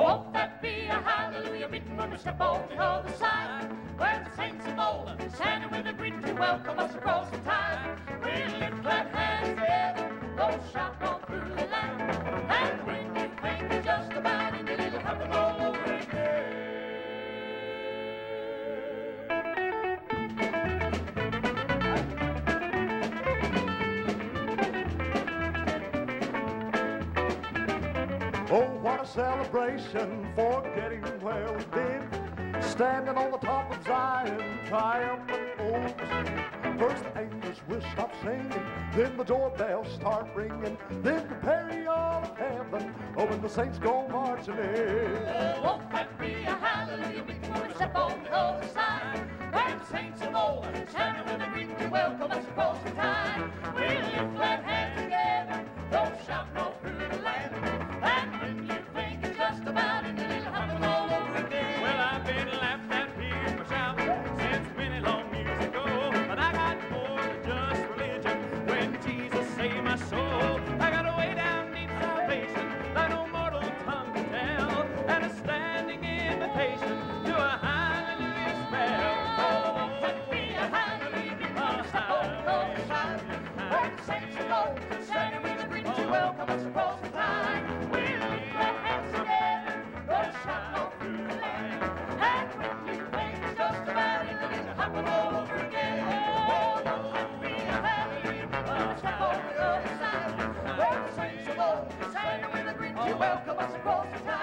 Won't that be a hallelujah meeting when we step on the other side? Where the saints of old standing with a grin to welcome us across the tide. Oh, what a celebration for getting where we've been. Standing on the top of Zion, triumphant over. First the angels will stop singing, then the doorbells start ringing, then the all of heaven, oh, when the saints go marching in. Oh, won't that be a hallelujah when we step on the other side? Where the saints of old standing with a grin to welcome us You welcome us across the town.